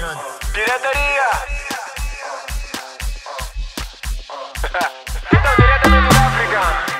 Nación. ¡Piratería! Están África.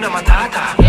hakuna matata.